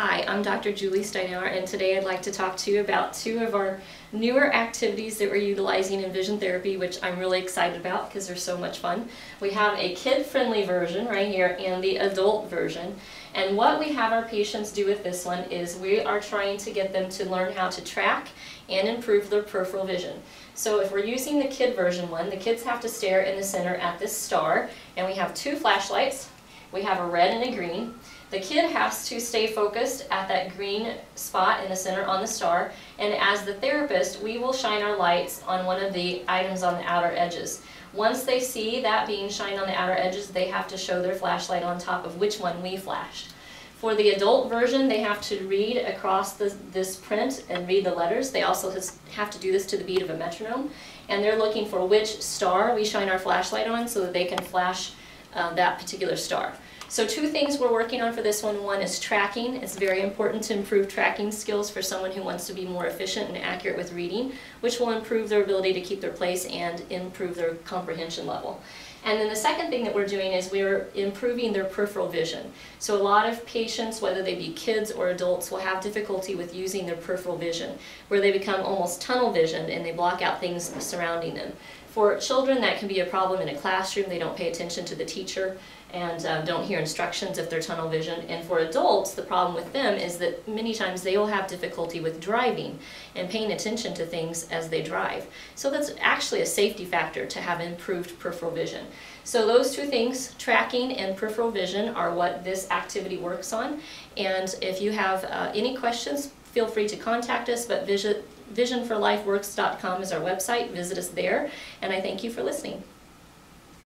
Hi, I'm Dr. Julie Steinhauer and today I'd like to talk to you about two of our newer activities that we're utilizing in vision therapy which I'm really excited about because they're so much fun. We have a kid-friendly version right here and the adult version and what we have our patients do with this one is we are trying to get them to learn how to track and improve their peripheral vision. So if we're using the kid version one, the kids have to stare in the center at this star and we have two flashlights. We have a red and a green the kid has to stay focused at that green spot in the center on the star, and as the therapist, we will shine our lights on one of the items on the outer edges. Once they see that being shined on the outer edges, they have to show their flashlight on top of which one we flashed. For the adult version, they have to read across the, this print and read the letters. They also have to do this to the beat of a metronome. And they're looking for which star we shine our flashlight on so that they can flash uh, that particular star. So two things we're working on for this one. One is tracking. It's very important to improve tracking skills for someone who wants to be more efficient and accurate with reading, which will improve their ability to keep their place and improve their comprehension level. And then the second thing that we're doing is we're improving their peripheral vision. So a lot of patients, whether they be kids or adults, will have difficulty with using their peripheral vision, where they become almost tunnel visioned and they block out things surrounding them. For children, that can be a problem in a classroom. They don't pay attention to the teacher and uh, don't hear instructions if they're tunnel vision. And for adults, the problem with them is that many times they will have difficulty with driving and paying attention to things as they drive. So that's actually a safety factor to have improved peripheral vision. So those two things, tracking and peripheral vision, are what this activity works on. And if you have uh, any questions, feel free to contact us, but visionforlifeworks.com is our website. Visit us there, and I thank you for listening.